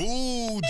Bull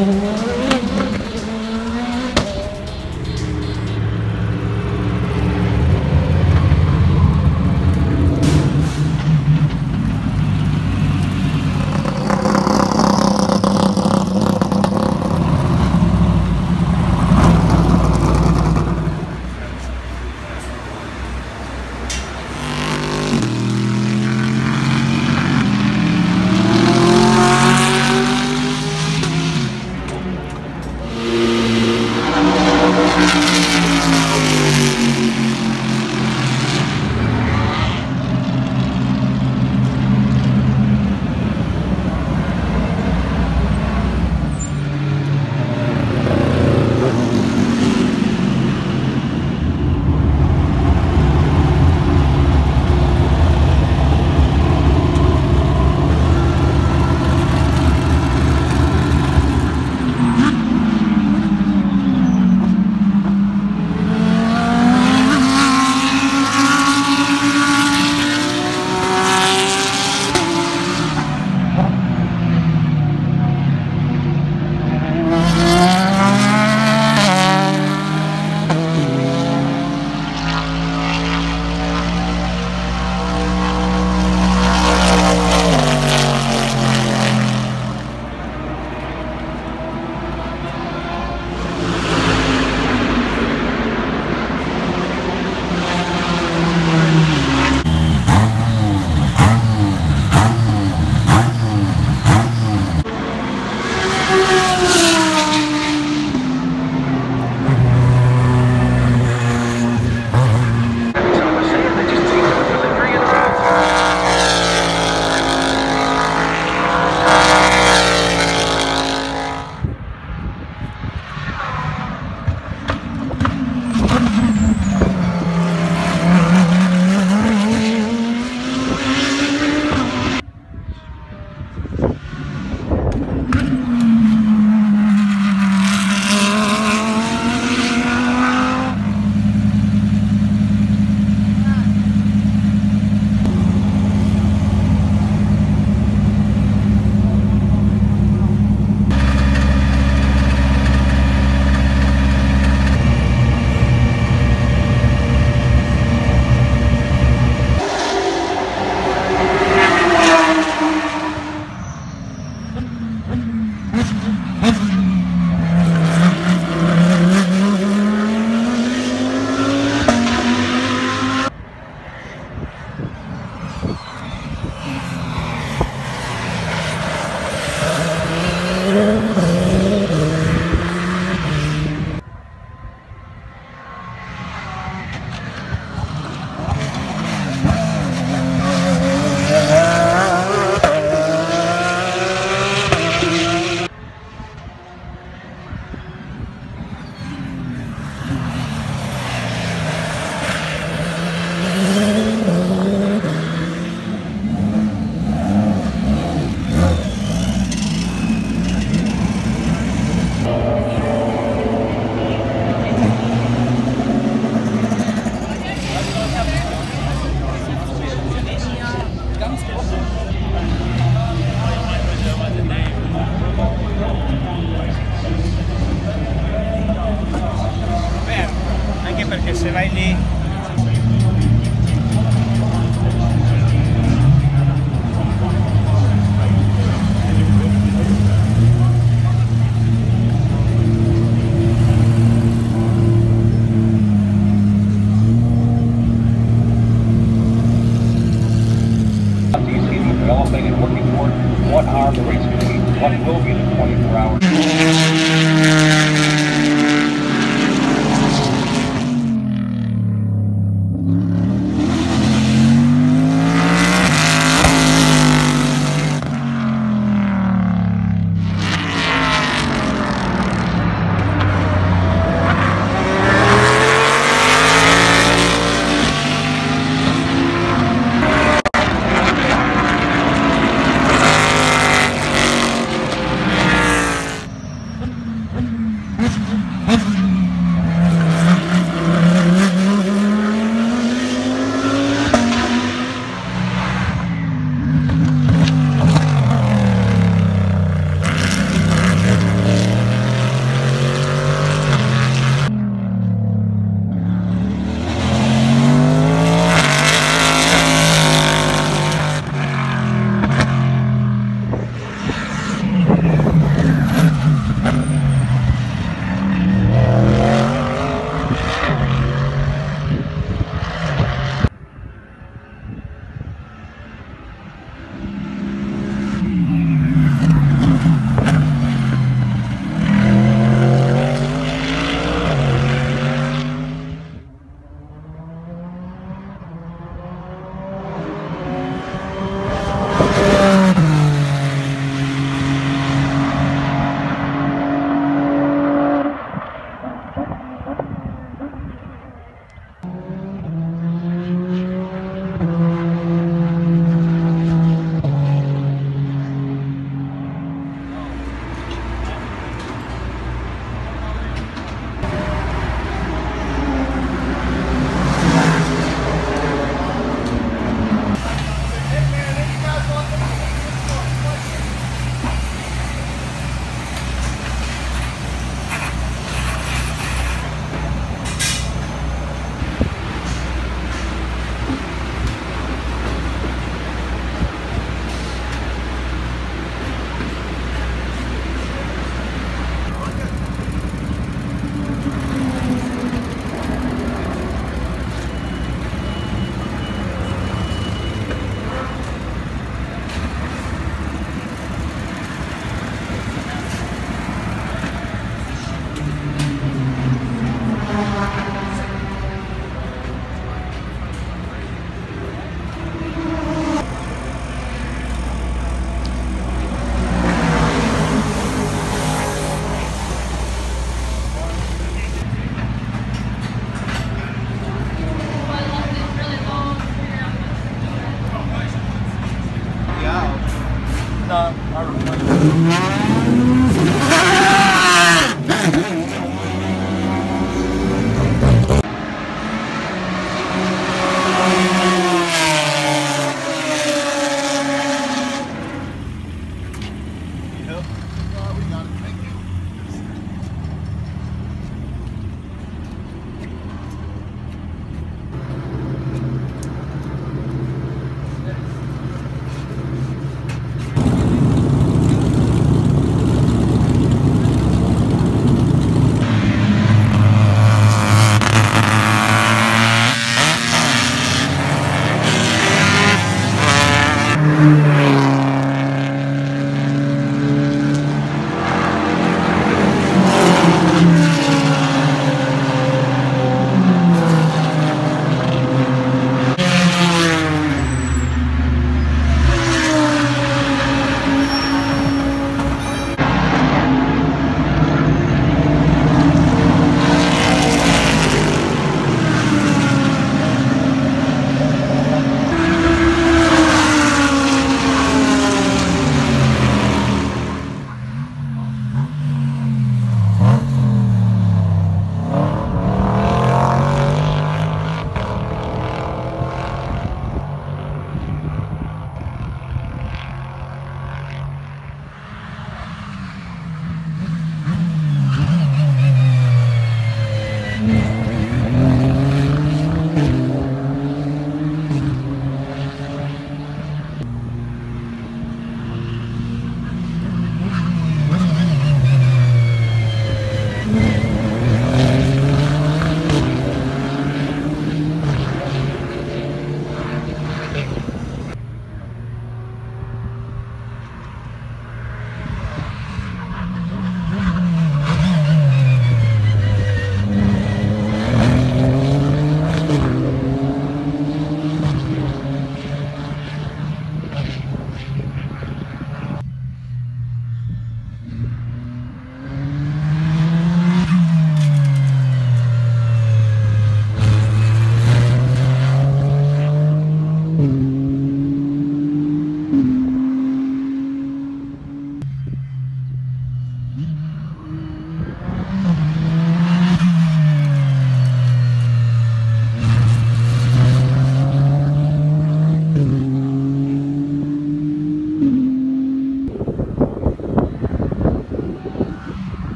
and working toward what are the race going to be, what will be the 24 hour.